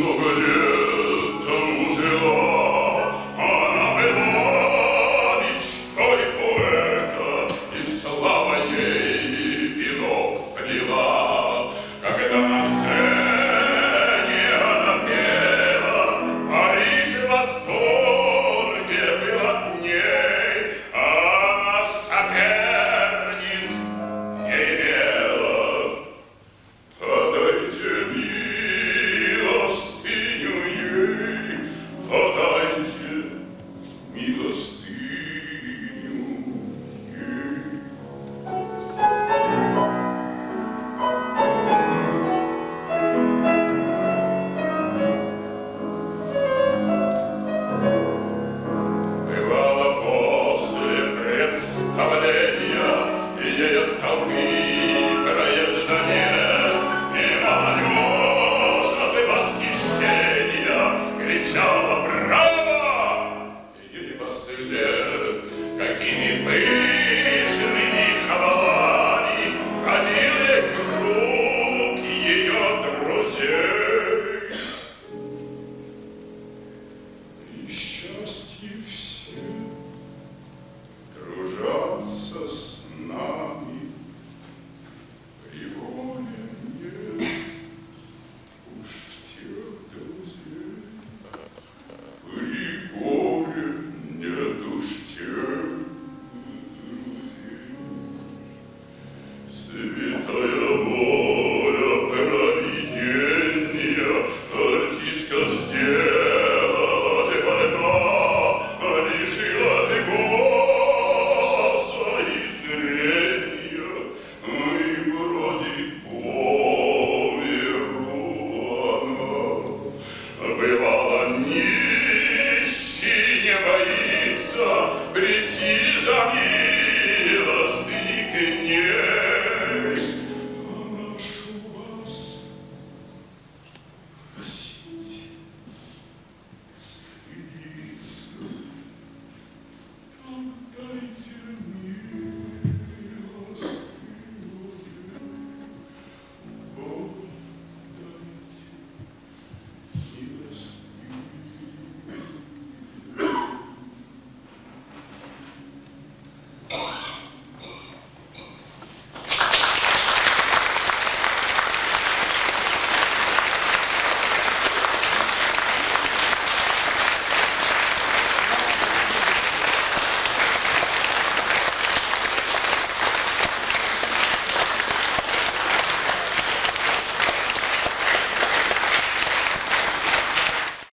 Lord, Amy, please.